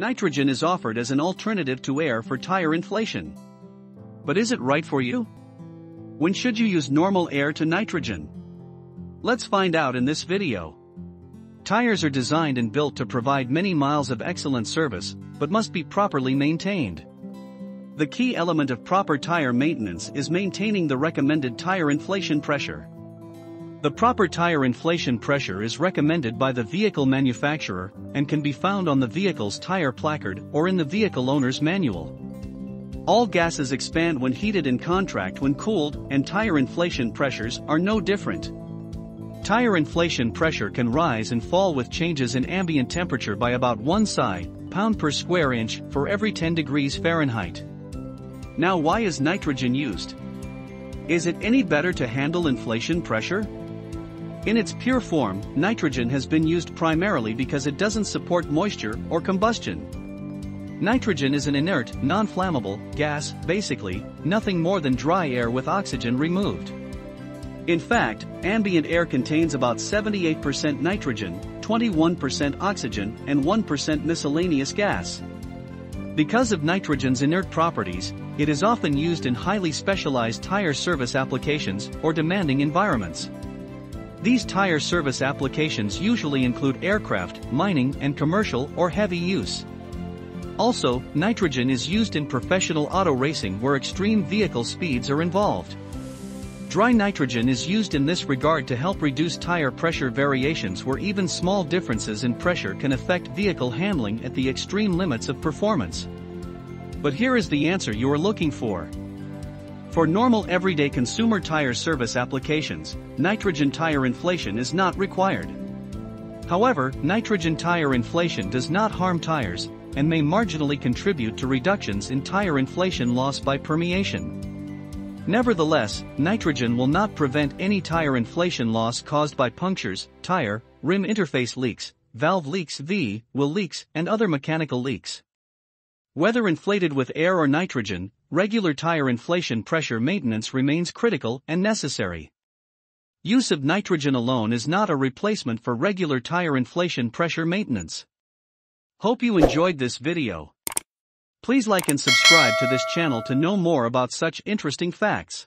Nitrogen is offered as an alternative to air for tire inflation. But is it right for you? When should you use normal air to nitrogen? Let's find out in this video. Tires are designed and built to provide many miles of excellent service, but must be properly maintained. The key element of proper tire maintenance is maintaining the recommended tire inflation pressure. The proper tire inflation pressure is recommended by the vehicle manufacturer and can be found on the vehicle's tire placard or in the vehicle owner's manual. All gases expand when heated and contract when cooled, and tire inflation pressures are no different. Tire inflation pressure can rise and fall with changes in ambient temperature by about 1 psi, pound per square inch, for every 10 degrees Fahrenheit. Now why is nitrogen used? Is it any better to handle inflation pressure? In its pure form, nitrogen has been used primarily because it doesn't support moisture or combustion. Nitrogen is an inert, non-flammable gas, basically, nothing more than dry air with oxygen removed. In fact, ambient air contains about 78% nitrogen, 21% oxygen, and 1% miscellaneous gas. Because of nitrogen's inert properties, it is often used in highly specialized tire service applications or demanding environments. These tire service applications usually include aircraft, mining, and commercial or heavy use. Also, nitrogen is used in professional auto racing where extreme vehicle speeds are involved. Dry nitrogen is used in this regard to help reduce tire pressure variations where even small differences in pressure can affect vehicle handling at the extreme limits of performance. But here is the answer you are looking for. For normal everyday consumer tire service applications, nitrogen tire inflation is not required. However, nitrogen tire inflation does not harm tires, and may marginally contribute to reductions in tire inflation loss by permeation. Nevertheless, nitrogen will not prevent any tire inflation loss caused by punctures, tire, rim interface leaks, valve leaks V, will leaks, and other mechanical leaks. Whether inflated with air or nitrogen, regular tire inflation pressure maintenance remains critical and necessary. Use of nitrogen alone is not a replacement for regular tire inflation pressure maintenance. Hope you enjoyed this video. Please like and subscribe to this channel to know more about such interesting facts.